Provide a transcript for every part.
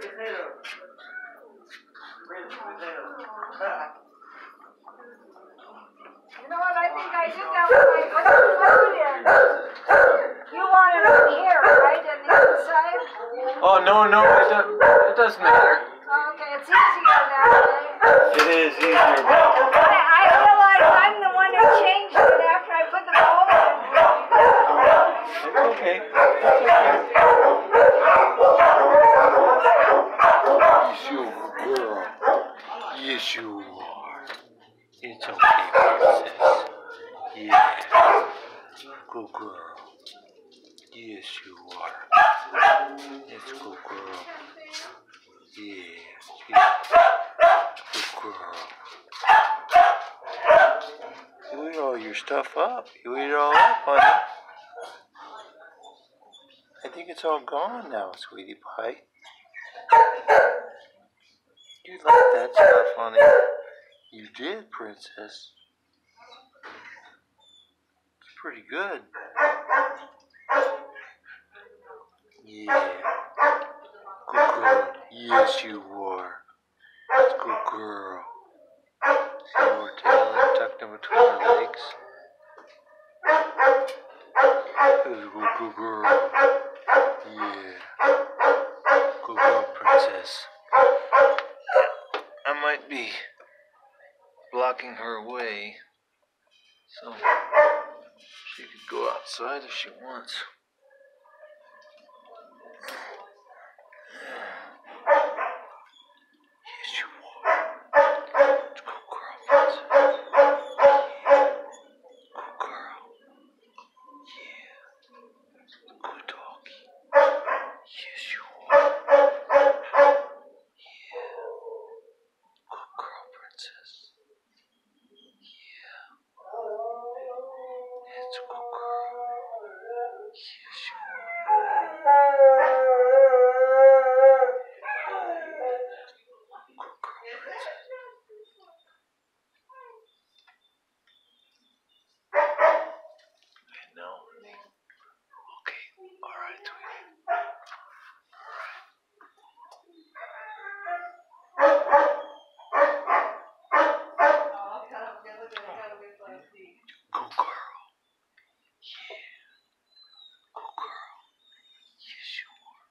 potatoes. Rinse potatoes. You know what? I think I did that when I put the food in. You want it here, right? And the inside? Oh no no it, do- it doesn't matter. Okay, it's easier that way. It is easier, I, I realize I'm the one who changed it after I put the bowl in. It's okay. Yes, you are, girl. Yes, you are. It's okay, princess. Yeah. Good girl. Yes, you are. It's good girl. Yeah. Good girl. You eat all your stuff up. You eat it all up, honey. I think it's all gone now, sweetie pie. You like that stuff, honey. You did, princess. It's pretty good. Yeah. Good girl. Yes, you are. Good girl. See her tail tucked in between her legs. Good, good girl. Yeah. Good girl, princess. I might be blocking her way, so she could go outside if she wants. Yes, you are. Good girl, princess. Good girl. Yeah. Good doggy. Yes, you are. Yeah. Good girl, princess. Yeah. It's a good girl. Yes, you are. Good girl, princess. I know. Okay, alright, sweetie. Alright. Good girl. Yeah. Good girl. Yes, you are.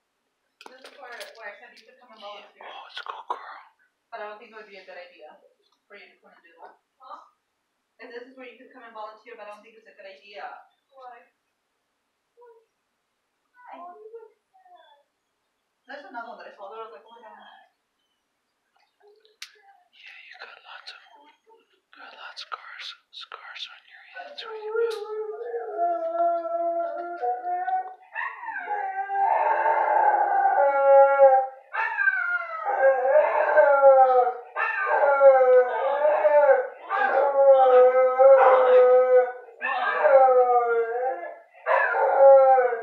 This is where, where I said you could come and volunteer, Oh, it's a good girl. but I don't think it would be a good idea for you to come and do that. Huh? And this is where you could come and volunteer, but I don't think it's a good idea. Why? There's another one that I saw there, I was like, oh my god. Yeah, you got lots of got lots of scars scars on your hands where you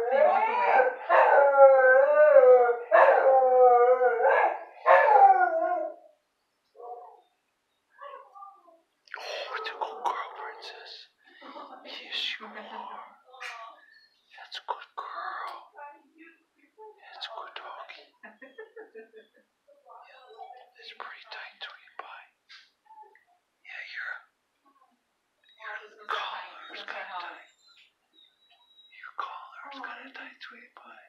He walked away. Oh, it's a good girl, princess. Yes, you are. That's a good girl. That's a good doggy. It's pretty tight, sweetie pie. Yeah, your your collar's kind of tight. Your collar's kind of tight, sweetie pie.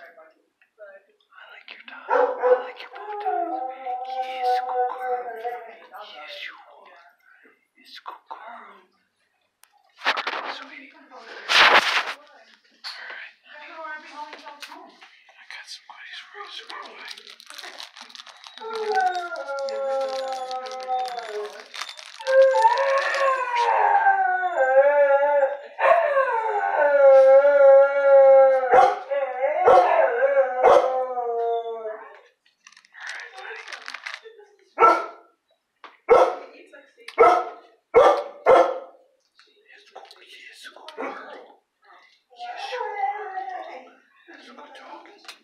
sweetie. Alright. I got some goodies for you, about talking.